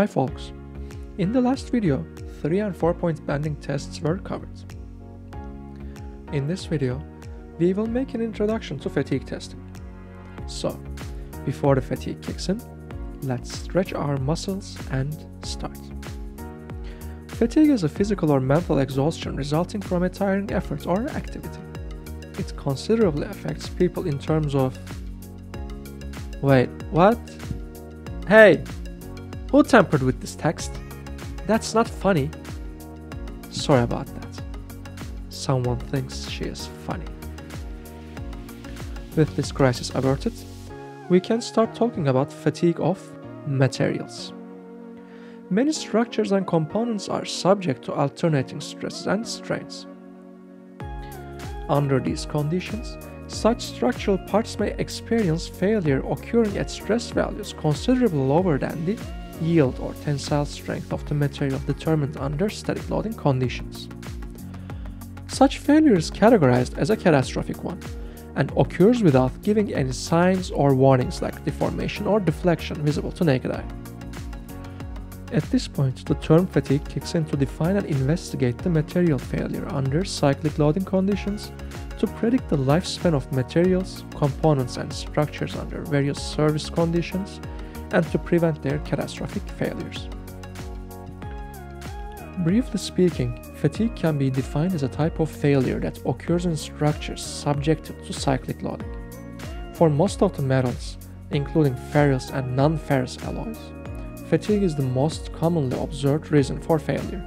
Hi folks! In the last video, 3 and 4 point bending tests were covered. In this video, we will make an introduction to fatigue testing. So, before the fatigue kicks in, let's stretch our muscles and start. Fatigue is a physical or mental exhaustion resulting from a tiring effort or activity. It considerably affects people in terms of Wait, what? Hey! Who tampered with this text? That's not funny. Sorry about that. Someone thinks she is funny. With this crisis averted, we can start talking about fatigue of materials. Many structures and components are subject to alternating stresses and strains. Under these conditions, such structural parts may experience failure occurring at stress values considerably lower than the yield or tensile strength of the material determined under static loading conditions. Such failure is categorized as a catastrophic one and occurs without giving any signs or warnings like deformation or deflection visible to naked eye. At this point, the term fatigue kicks in to define and investigate the material failure under cyclic loading conditions to predict the lifespan of materials, components, and structures under various service conditions, and to prevent their catastrophic failures. Briefly speaking, fatigue can be defined as a type of failure that occurs in structures subjected to cyclic loading. For most of the metals, including ferrous and non-ferrous alloys, fatigue is the most commonly observed reason for failure.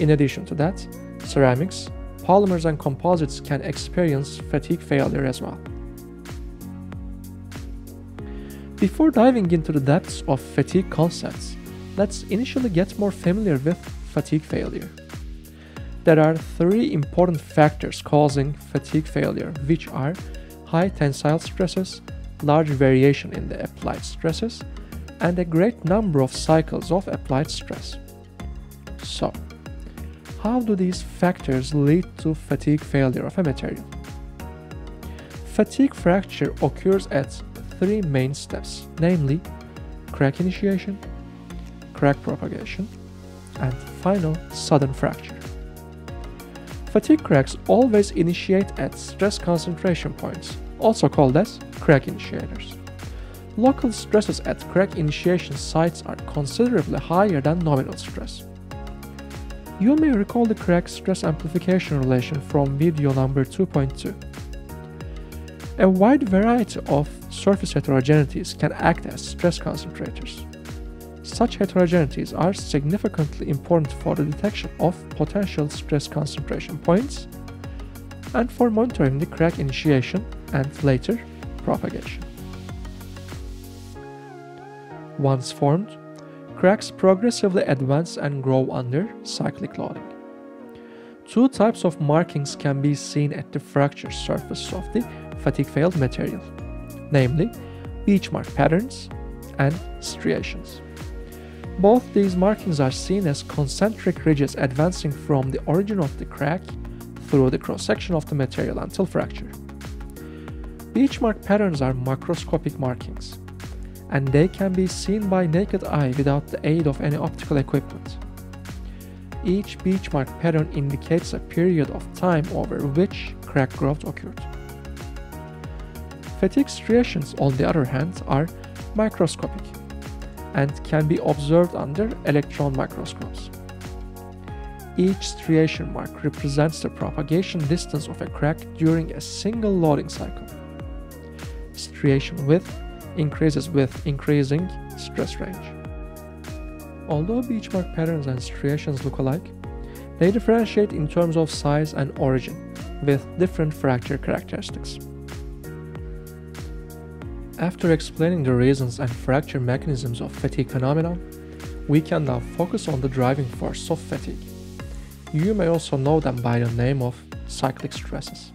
In addition to that, ceramics, polymers and composites can experience fatigue failure as well. Before diving into the depths of fatigue concepts, let's initially get more familiar with fatigue failure. There are three important factors causing fatigue failure, which are high tensile stresses, large variation in the applied stresses, and a great number of cycles of applied stress. So, how do these factors lead to fatigue failure of a material? Fatigue fracture occurs at three main steps, namely crack initiation, crack propagation, and final sudden fracture. Fatigue cracks always initiate at stress concentration points, also called as crack initiators. Local stresses at crack initiation sites are considerably higher than nominal stress. You may recall the crack stress amplification relation from video number 2.2. A wide variety of surface heterogeneities can act as stress concentrators. Such heterogeneities are significantly important for the detection of potential stress concentration points and for monitoring the crack initiation and later propagation. Once formed, cracks progressively advance and grow under cyclic loading. Two types of markings can be seen at the fracture surface of the fatigue-failed material, namely beach mark patterns and striations. Both these markings are seen as concentric ridges advancing from the origin of the crack through the cross-section of the material until fracture. Beach mark patterns are macroscopic markings, and they can be seen by naked eye without the aid of any optical equipment. Each beach mark pattern indicates a period of time over which crack growth occurred. Fatigue striations, on the other hand, are microscopic and can be observed under electron microscopes. Each striation mark represents the propagation distance of a crack during a single loading cycle. Striation width increases with increasing stress range. Although beachmark patterns and striations look alike, they differentiate in terms of size and origin, with different fracture characteristics. After explaining the reasons and fracture mechanisms of fatigue phenomena, we can now focus on the driving force of fatigue. You may also know them by the name of cyclic stresses.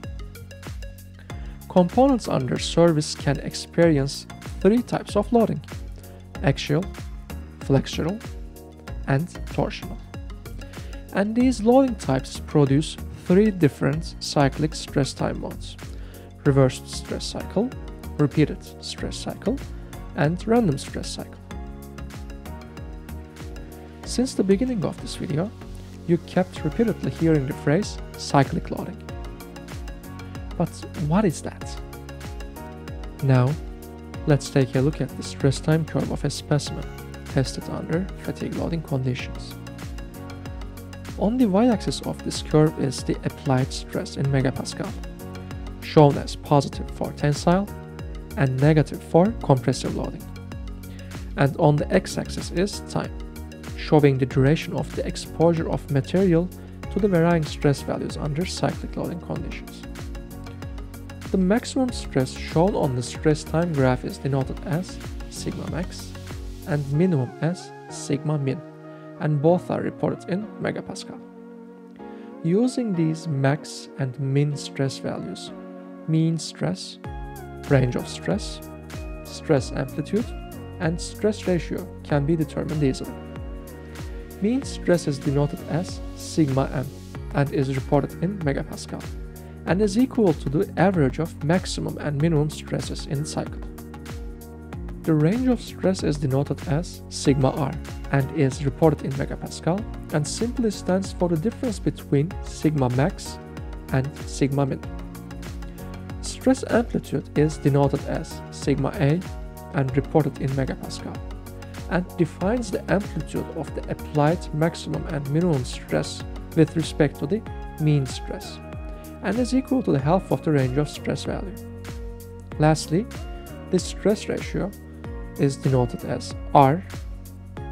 Components under service can experience three types of loading axial, flexural, and torsional. And these loading types produce three different cyclic stress time modes reversed stress cycle, repeated stress cycle, and random stress cycle. Since the beginning of this video, you kept repeatedly hearing the phrase cyclic loading. But what is that? Now, let's take a look at the stress time curve of a specimen tested under fatigue loading conditions. On the y-axis of this curve is the applied stress in megapascal, shown as positive for tensile and negative for compressive loading. And on the x-axis is time, showing the duration of the exposure of material to the varying stress values under cyclic loading conditions. The maximum stress shown on the stress time graph is denoted as sigma max and minimum as sigma min, and both are reported in megapascal. Using these max and min stress values, mean stress, range of stress, stress amplitude, and stress ratio can be determined easily. Mean stress is denoted as sigma m and is reported in megapascal and is equal to the average of maximum and minimum stresses in cycle. The range of stress is denoted as sigma r and is reported in megapascal and simply stands for the difference between sigma max and sigma min. Stress amplitude is denoted as sigma a and reported in megapascal and defines the amplitude of the applied maximum and minimum stress with respect to the mean stress and is equal to the half of the range of stress value. Lastly, the stress ratio is denoted as R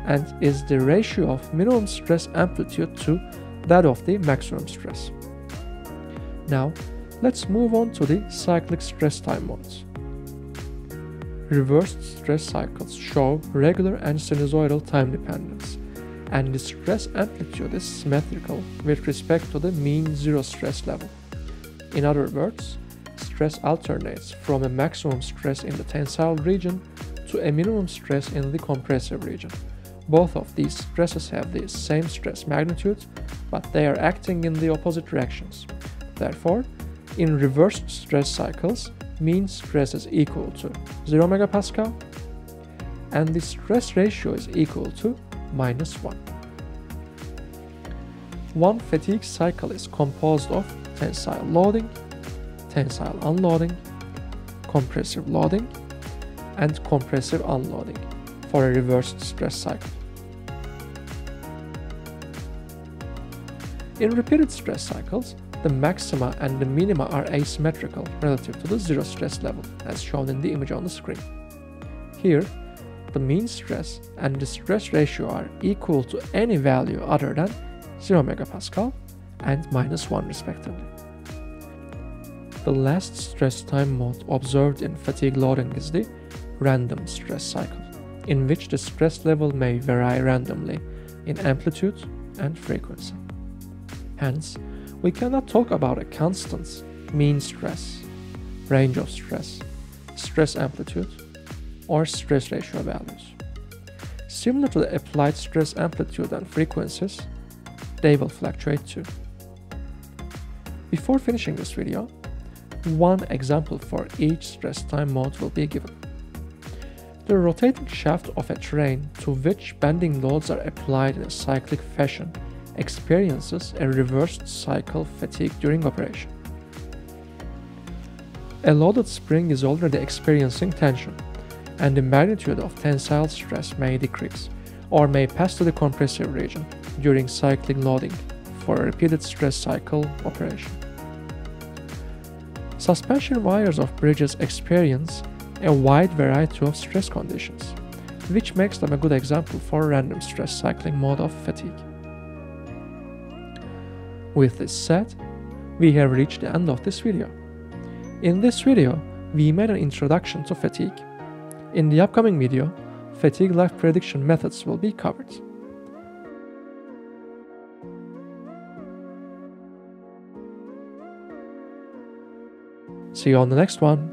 and is the ratio of minimum stress amplitude to that of the maximum stress. Now, let's move on to the cyclic stress time modes. Reversed stress cycles show regular and sinusoidal time dependence, and the stress amplitude is symmetrical with respect to the mean zero stress level. In other words, stress alternates from a maximum stress in the tensile region to a minimum stress in the compressive region. Both of these stresses have the same stress magnitude, but they are acting in the opposite directions. Therefore, in reversed stress cycles, mean stress is equal to 0 megapascal and the stress ratio is equal to minus 1. One fatigue cycle is composed of tensile loading, tensile unloading, compressive loading, and compressive unloading for a reversed stress cycle. In repeated stress cycles, the maxima and the minima are asymmetrical relative to the zero stress level, as shown in the image on the screen. Here, the mean stress and the stress ratio are equal to any value other than 0 megapascal and minus 1 respectively. The last stress time mode observed in fatigue loading is the random stress cycle, in which the stress level may vary randomly in amplitude and frequency. Hence, we cannot talk about a constant mean stress, range of stress, stress amplitude, or stress ratio values. Similar to the applied stress amplitude and frequencies, they will fluctuate too. Before finishing this video, one example for each stress time mode will be given. The rotating shaft of a train to which bending loads are applied in a cyclic fashion experiences a reversed cycle fatigue during operation. A loaded spring is already experiencing tension, and the magnitude of tensile stress may decrease or may pass to the compressive region during cyclic loading for a repeated stress cycle operation. Suspension wires of bridges experience a wide variety of stress conditions, which makes them a good example for random stress cycling mode of fatigue. With this said, we have reached the end of this video. In this video, we made an introduction to fatigue. In the upcoming video, fatigue life prediction methods will be covered. See you on the next one.